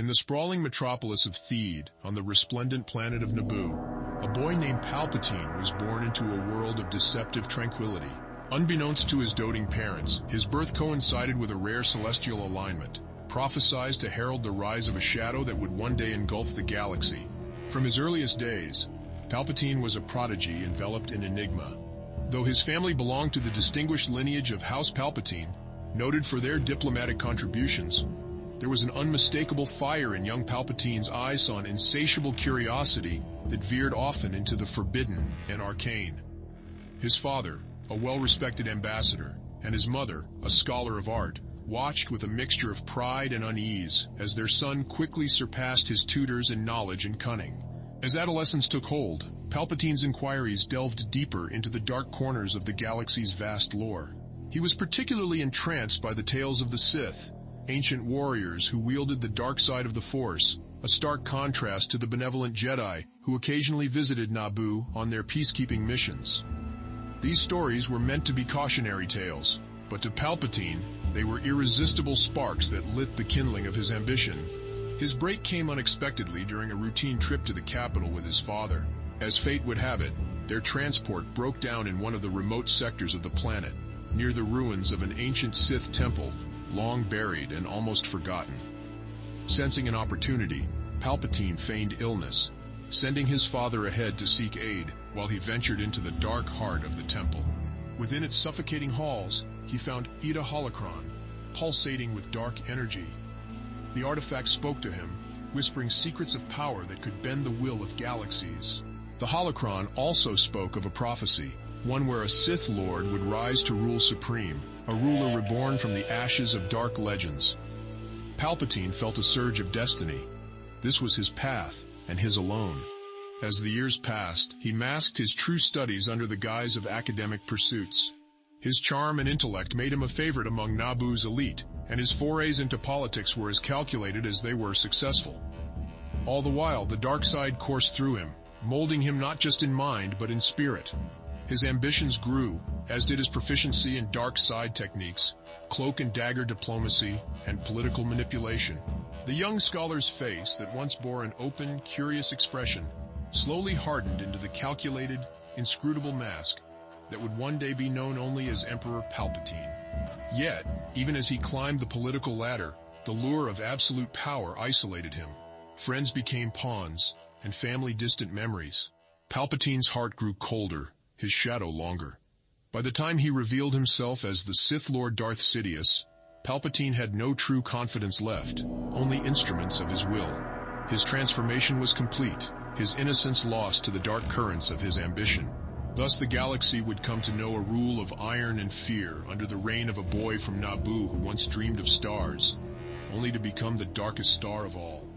In the sprawling metropolis of Theed, on the resplendent planet of Naboo, a boy named Palpatine was born into a world of deceptive tranquility. Unbeknownst to his doting parents, his birth coincided with a rare celestial alignment, prophesied to herald the rise of a shadow that would one day engulf the galaxy. From his earliest days, Palpatine was a prodigy enveloped in enigma. Though his family belonged to the distinguished lineage of House Palpatine, noted for their diplomatic contributions, there was an unmistakable fire in young Palpatine's eyes an insatiable curiosity that veered often into the forbidden and arcane. His father, a well-respected ambassador, and his mother, a scholar of art, watched with a mixture of pride and unease as their son quickly surpassed his tutors in knowledge and cunning. As adolescence took hold, Palpatine's inquiries delved deeper into the dark corners of the galaxy's vast lore. He was particularly entranced by the tales of the Sith, ancient warriors who wielded the dark side of the Force, a stark contrast to the benevolent Jedi who occasionally visited Naboo on their peacekeeping missions. These stories were meant to be cautionary tales, but to Palpatine, they were irresistible sparks that lit the kindling of his ambition. His break came unexpectedly during a routine trip to the capital with his father. As fate would have it, their transport broke down in one of the remote sectors of the planet, near the ruins of an ancient Sith temple long buried and almost forgotten. Sensing an opportunity, Palpatine feigned illness, sending his father ahead to seek aid while he ventured into the dark heart of the temple. Within its suffocating halls, he found Ida Holocron, pulsating with dark energy. The artifact spoke to him, whispering secrets of power that could bend the will of galaxies. The holocron also spoke of a prophecy, one where a Sith Lord would rise to rule supreme, a ruler reborn from the ashes of dark legends. Palpatine felt a surge of destiny. This was his path, and his alone. As the years passed, he masked his true studies under the guise of academic pursuits. His charm and intellect made him a favorite among Naboo's elite, and his forays into politics were as calculated as they were successful. All the while, the dark side coursed through him, molding him not just in mind, but in spirit. His ambitions grew, as did his proficiency in dark side techniques, cloak and dagger diplomacy, and political manipulation. The young scholar's face that once bore an open, curious expression slowly hardened into the calculated, inscrutable mask that would one day be known only as Emperor Palpatine. Yet, even as he climbed the political ladder, the lure of absolute power isolated him. Friends became pawns, and family distant memories. Palpatine's heart grew colder, his shadow longer. By the time he revealed himself as the Sith Lord Darth Sidious, Palpatine had no true confidence left, only instruments of his will. His transformation was complete, his innocence lost to the dark currents of his ambition. Thus the galaxy would come to know a rule of iron and fear under the reign of a boy from Naboo who once dreamed of stars, only to become the darkest star of all.